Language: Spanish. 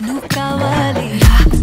Nunca valía.